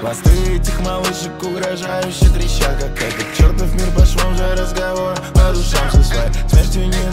Хвосты этих малышек угрожающе трещат Как этот чертов мир по швам же разговор По душам со своей смертью не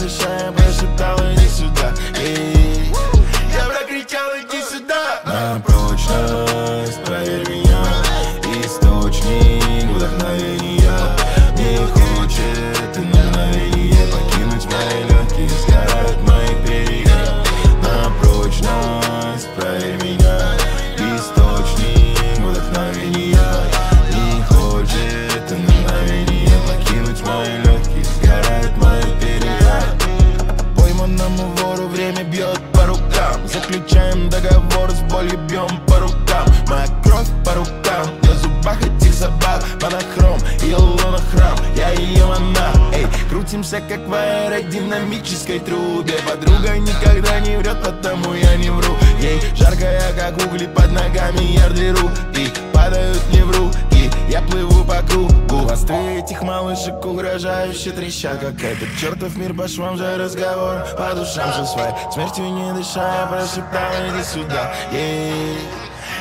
крутимся как в аэродинамической трубе. Подруга никогда не врет, потому я не вру. Ей жаркая, как угли под ногами ярды рук И падают мне в руки, я плыву по кругу. Хвосты этих малышек угрожающе трещат Как этот чертов мир по швам же разговор. По душам же своей смертью не дыша Я прошептал иди сюда Ей.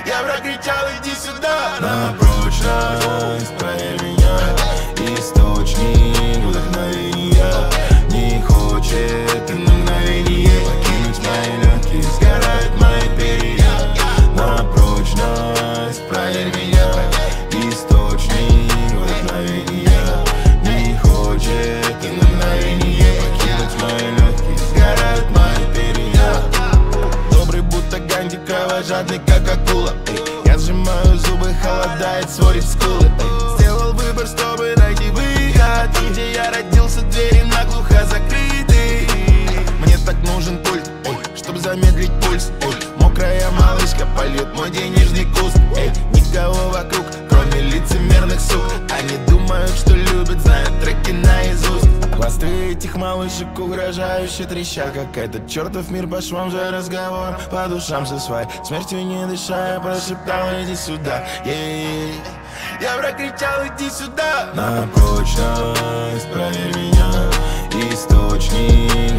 Я прокричал иди сюда На прочность Ганди, кровожадный как акула эй. Я сжимаю зубы, холодает, сводит скулы. Сделал выбор, чтобы найти выход где я родился, двери наглухо закрыты Мне так нужен пульт, эй, чтобы замедлить пульс эй. Мокрая малышка польет мой денежный куст эй. Никого вокруг, кроме лицемерных сук Они думают, что любят, знают треки Этих малышек угрожающе трещат Как этот чертов мир по швам же разговор По душам со своей смертью не дыша Я прошептал иди сюда Ей. Я прокричал иди сюда На прочность проверь меня Источник